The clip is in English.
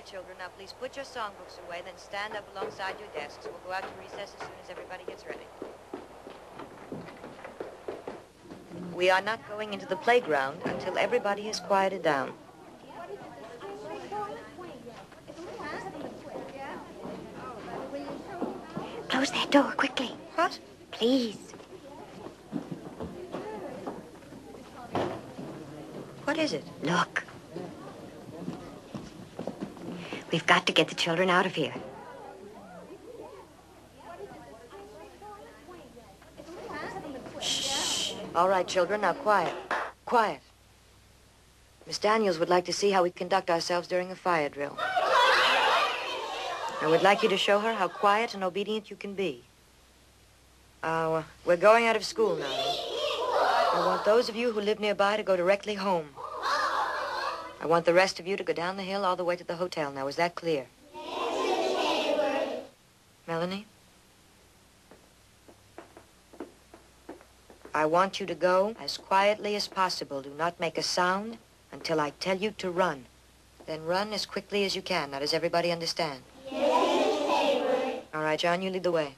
right, children. Now, please put your songbooks away, then stand up alongside your desks. We'll go out to recess as soon as everybody gets ready. We are not going into the playground until everybody has quieted down. Close that door quickly. What? Please. What is it? Look. We've got to get the children out of here. Shh. All right, children, now quiet. Quiet. Miss Daniels would like to see how we conduct ourselves during a fire drill. I would like you to show her how quiet and obedient you can be. Uh, we're going out of school now. I want those of you who live nearby to go directly home. I want the rest of you to go down the hill all the way to the hotel. Now, is that clear? Yes, Melanie? I want you to go as quietly as possible. Do not make a sound until I tell you to run. Then run as quickly as you can. Now, does everybody understand? Yes, All right, John, you lead the way.